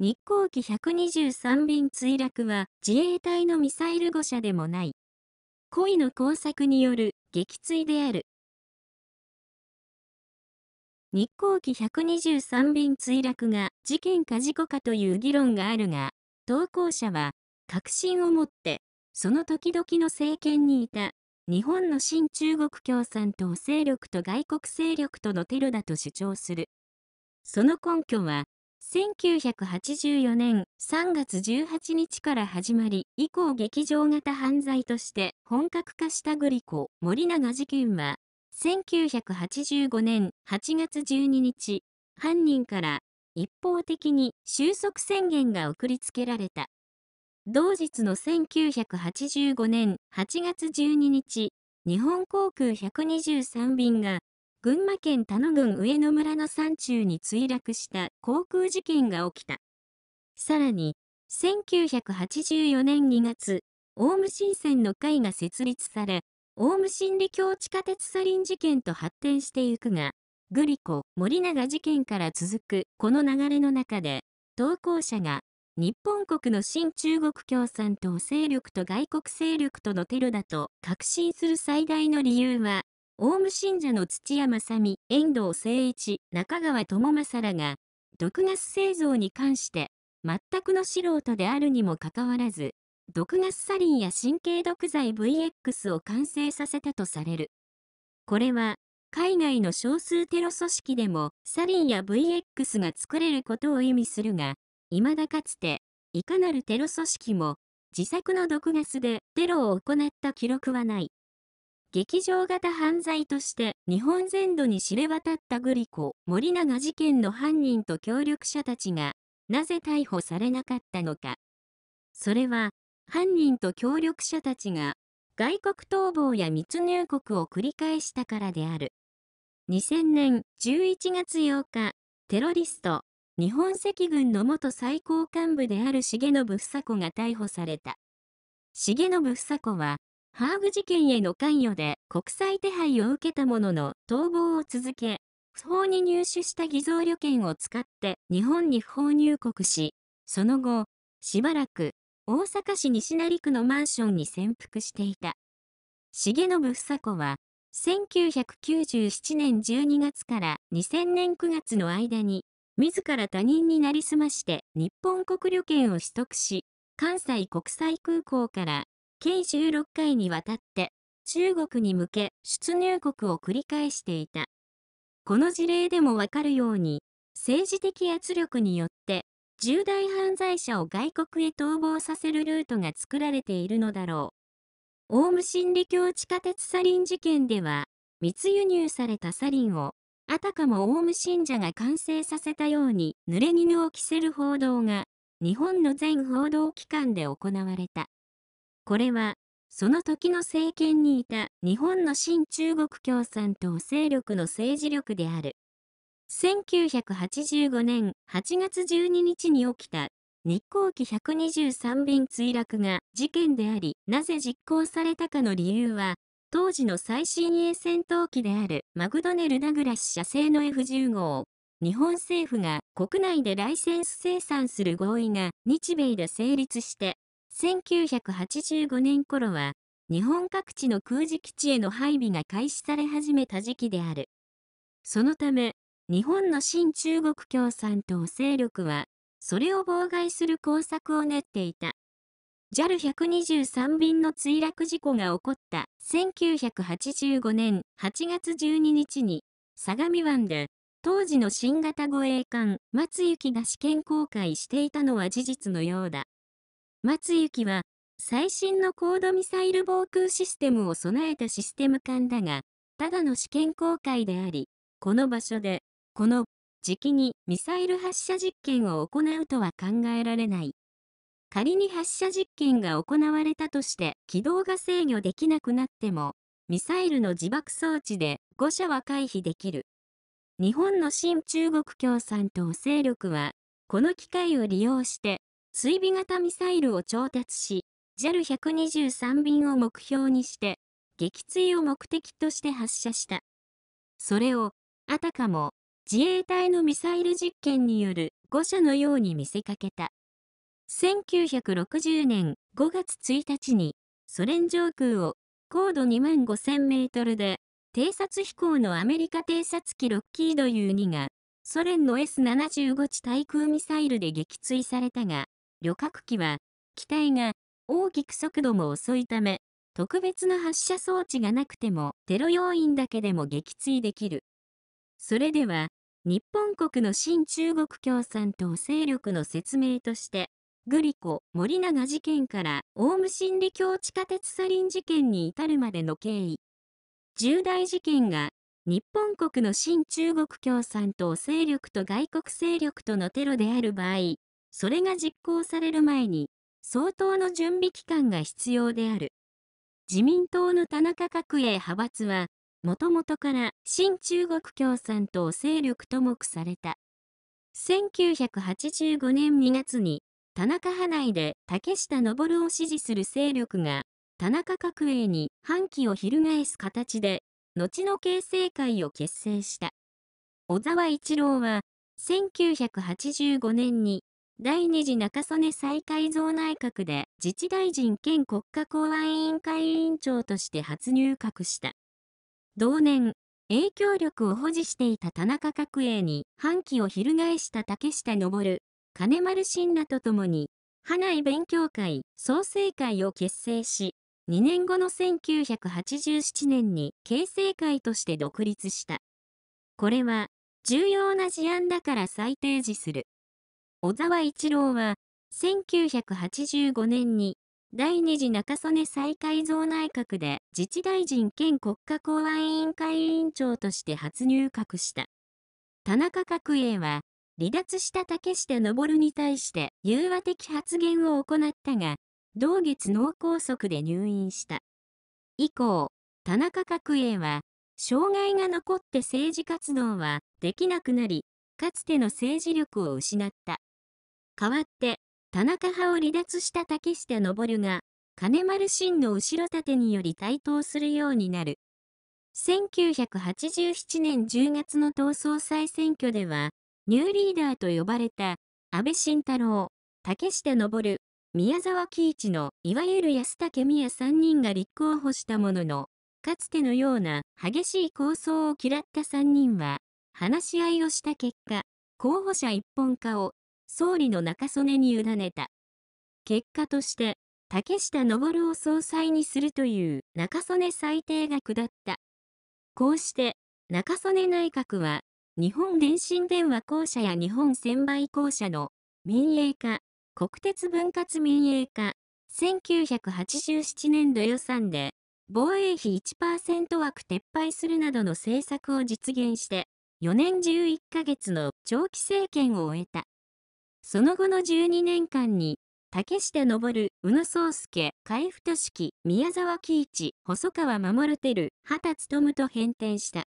日航機123便墜落は自衛隊のミサイル誤射でもない。故意の工作による撃墜である。日航機123便墜落が事件か事故かという議論があるが、投稿者は確信を持ってその時々の政権にいた日本の新中国共産党勢力と外国勢力とのテロだと主張する。その根拠は、1984年3月18日から始まり以降劇場型犯罪として本格化したグリコ森永事件は1985年8月12日犯人から一方的に収束宣言が送りつけられた。同日の1985年8月12日、日本航空123便が、群馬県田野郡上野村の山中に墜落した航空事件が起きた。さらに、1984年2月、オウム新線の会が設立され、オウム真理教地下鉄サリン事件と発展していくが、グリコ、森永事件から続くこの流れの中で、投稿者が日本国の新中国共産党勢力と外国勢力とのテロだと確信する最大の理由は、オウム信者の土屋正美、遠藤誠一、中川智正らが、毒ガス製造に関して全くの素人であるにもかかわらず、毒ガスサリンや神経毒剤 VX を完成させたとされる。これは、海外の少数テロ組織でもサリンや VX が作れることを意味するが、未だかつて、いかなるテロ組織も、自作の毒ガスでテロを行った記録はない。劇場型犯罪として日本全土に知れ渡ったグリコ、森永事件の犯人と協力者たちが、なぜ逮捕されなかったのか。それは、犯人と協力者たちが、外国逃亡や密入国を繰り返したからである。2000年11月8日、テロリスト、日本赤軍の元最高幹部である重信房子が逮捕された。重信房子は、ハーグ事件への関与で国際手配を受けたものの逃亡を続け、不法に入手した偽造旅券を使って日本に不法入国し、その後、しばらく大阪市西成区のマンションに潜伏していた。重信房子は、1997年12月から2000年9月の間に自ら他人になりすまして日本国旅券を取得し、関西国際空港から計16回にわたって中国に向け出入国を繰り返していた。この事例でもわかるように、政治的圧力によって重大犯罪者を外国へ逃亡させるルートが作られているのだろう。オウム真理教地下鉄サリン事件では、密輸入されたサリンをあたかもオウム信者が完成させたように濡れ衣を着せる報道が日本の全報道機関で行われた。これは、その時の政権にいた日本の新中国共産党勢力の政治力である。1985年8月12日に起きた日航機123便墜落が事件であり、なぜ実行されたかの理由は、当時の最新鋭戦闘機であるマクドネル・ダグラス社製の F15 を日本政府が国内でライセンス生産する合意が日米で成立して1985年頃は日本各地の空自基地への配備が開始され始めた時期である。そのため日本の新中国共産党勢力はそれを妨害する工作を練っていた。JAL123 便の墜落事故が起こった1985年8月12日に相模湾で当時の新型護衛艦松行が試験公開していたのは事実のようだ。松行は最新の高度ミサイル防空システムを備えたシステム艦だが、ただの試験公開であり、この場所で、この時期にミサイル発射実験を行うとは考えられない。仮に発射実験が行われたとして軌道が制御できなくなっても、ミサイルの自爆装置で誤射は回避できる。日本の新中国共産党勢力は、この機会を利用して、追尾型ミサイルを調達し、JAL123 便を目標にして、撃墜を目的として発射した。それを、あたかも、自衛隊のミサイル実験による誤射のように見せかけた。1960年5月1日にソ連上空を高度2万5000メートルで偵察飛行のアメリカ偵察機ロッキード U2 がソ連の S75 地対空ミサイルで撃墜されたが、旅客機は機体が大きく速度も遅いため、特別な発射装置がなくてもテロ要因だけでも撃墜できる。それでは、日本国の新中国共産党勢力の説明として、グリコ、森永事件からオウム真理教地下鉄サリン事件に至るまでの経緯。重大事件が日本国の新中国共産党勢力と外国勢力とのテロである場合、それが実行される前に相当の準備期間が必要である。自民党の田中角栄派閥は、もともとから新中国共産党勢力と目された。1985年2月に田中派内で竹下登を支持する勢力が田中角栄に反旗を翻す形で、後の形成会を結成した。小沢一郎は、1985年に第二次中曽根再改造内閣で自治大臣兼国家公安委員会委員長として初入閣した。同年、影響力を保持していた田中角栄に反旗を翻した竹下登、金丸信らと共に、派内勉強会創成会を結成し、2年後の1987年に形成会として独立した。これは重要な事案だから再提示する。小沢一郎は1985年に第二次中曽根再改造内閣で自治大臣兼国家公安委員会委員長として初入閣した。田中角栄は離脱した竹下登に対して融和的発言を行ったが、同月脳梗塞で入院した。以降、田中角栄は、障害が残って政治活動はできなくなり、かつての政治力を失った。代わって、田中派を離脱した竹下登が、金丸信の後ろ盾により台頭するようになる。1987年10月の党総裁選挙では、ニューリーダーと呼ばれた安倍晋太郎、竹下登、宮沢喜一のいわゆる安武宮3人が立候補したものの、かつてのような激しい構想を嫌った3人は、話し合いをした結果、候補者一本化を総理の中曽根に委ねた。結果として、竹下登を総裁にするという中曽根裁定が下った。こうして、中曽根内閣は、日本電信電話公社や日本専売公社の民営化、国鉄分割民営化、1987年度予算で、防衛費1%枠撤廃するなどの政策を実現して、4年11ヶ月の長期政権を終えた。その後の12年間に、竹下登、宇野宗介、海部俊樹、宮沢喜一、細川守輝、畑努と変転した。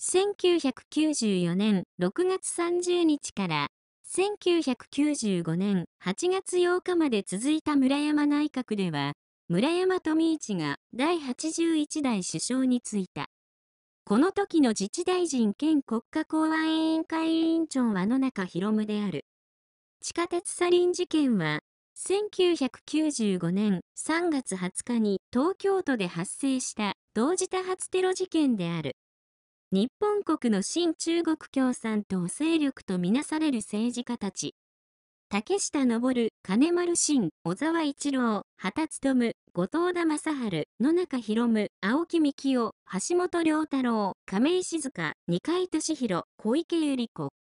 1994年6月30日から1995年8月8日まで続いた村山内閣では、村山富一が第81代首相に就いた。この時の自治大臣兼国家公安委員会委員長は野中博夢である。地下鉄サリン事件は、1995年3月20日に東京都で発生した同時多発テロ事件である。日本国の新中国共産党勢力とみなされる政治家たち。竹下登、金丸信、小沢一郎、畑努、後藤田正治、野中博夢、青木幹夫、橋本良太郎、亀井静香、二階俊博、小池百合子。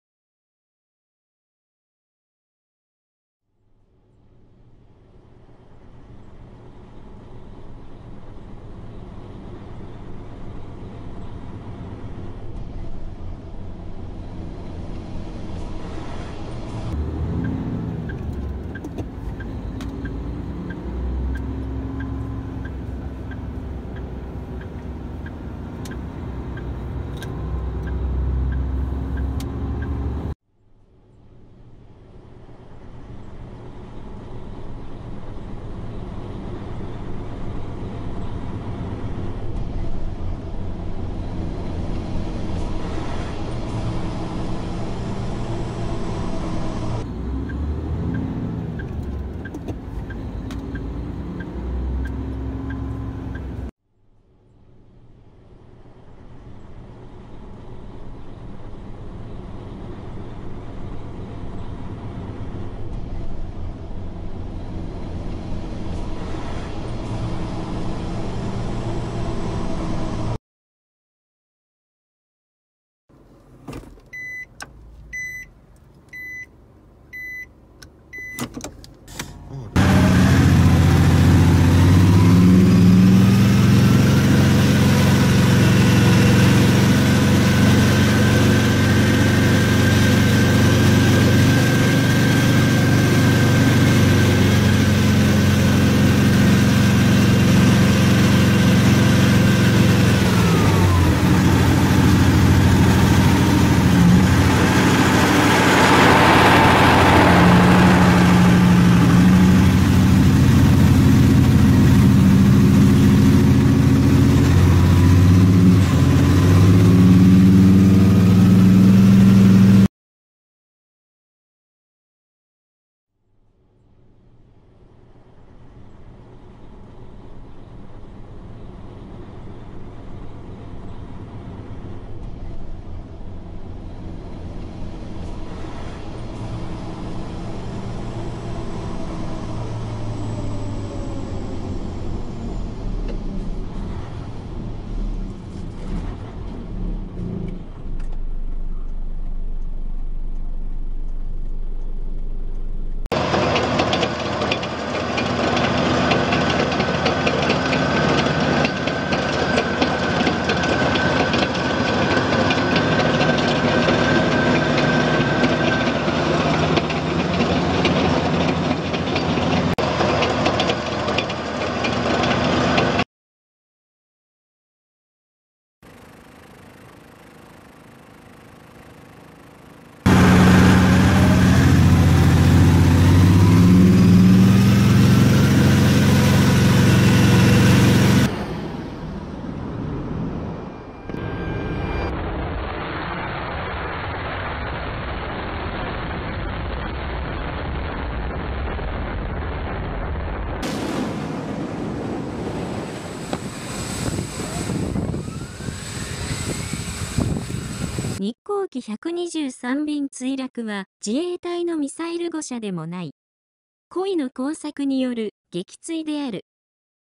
機123便墜落は自衛隊のミサイル誤射でもない。故意の工作による撃墜である。